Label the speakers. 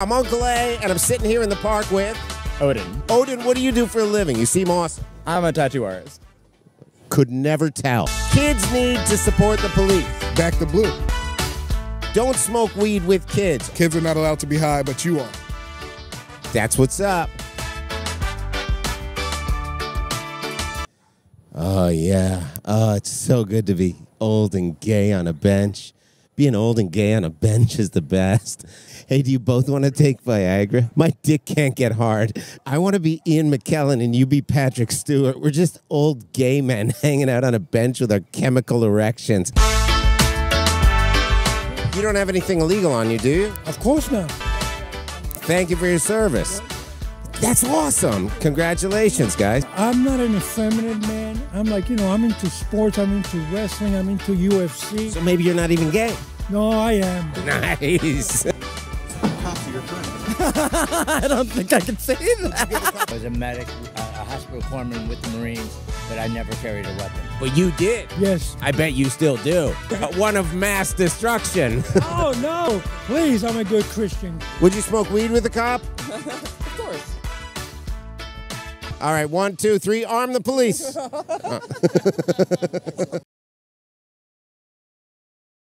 Speaker 1: I'm Uncle A, and I'm sitting here in the park with
Speaker 2: Odin.
Speaker 1: Odin. What do you do for a living? You seem awesome.
Speaker 2: I'm a tattoo artist.
Speaker 1: Could never tell. Kids need to support the police.
Speaker 3: Back the blue.
Speaker 1: Don't smoke weed with kids.
Speaker 3: Kids are not allowed to be high, but you are.
Speaker 1: That's what's up. Oh, yeah. Oh, it's so good to be old and gay on a bench. Being old and gay on a bench is the best. Hey, do you both want to take Viagra? My dick can't get hard. I want to be Ian McKellen and you be Patrick Stewart. We're just old gay men hanging out on a bench with our chemical erections. You don't have anything illegal on you, do you?
Speaker 4: Of course not.
Speaker 1: Thank you for your service. That's awesome. Congratulations, guys.
Speaker 4: I'm not an effeminate man. I'm like, you know, I'm into sports, I'm into wrestling, I'm into UFC.
Speaker 1: So maybe you're not even gay.
Speaker 4: No, I am.
Speaker 1: Nice.
Speaker 2: I don't think I can say that.
Speaker 5: I was a medic, a, a hospital corpsman with the Marines, but I never carried a weapon.
Speaker 1: But you did.
Speaker 4: Yes.
Speaker 1: I bet you still do. One of mass destruction.
Speaker 4: Oh, no. Please, I'm a good Christian.
Speaker 1: Would you smoke weed with a cop?
Speaker 2: Of course.
Speaker 1: All right, one, two, three, arm the police.